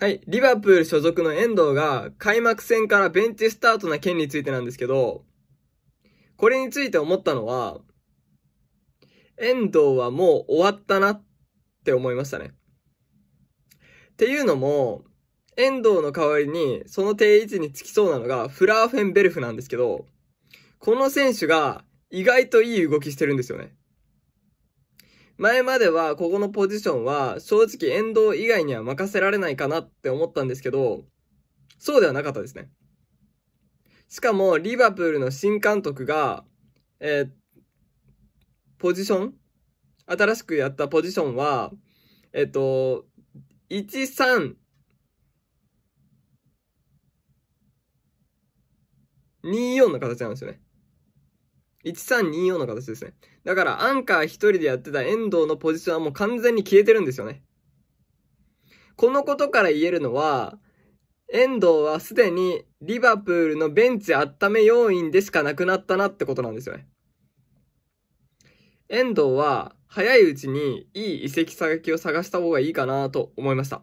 はい。リバプール所属の遠藤が開幕戦からベンチスタートな件についてなんですけど、これについて思ったのは、遠藤はもう終わったなって思いましたね。っていうのも、遠藤の代わりにその定位置につきそうなのがフラーフェンベルフなんですけど、この選手が意外といい動きしてるんですよね。前まではここのポジションは正直遠藤以外には任せられないかなって思ったんですけど、そうではなかったですね。しかも、リバプールの新監督が、えー、ポジション新しくやったポジションは、えっ、と、1、3、2-4の形なんですよね。1324の形ですね。だからアンカー一人でやってた遠藤のポジションはもう完全に消えてるんですよね。このことから言えるのは、遠藤はすでにリバプールのベンチ温め要員でしかなくなったなってことなんですよね。遠藤は早いうちにいい移籍先を探した方がいいかなと思いました。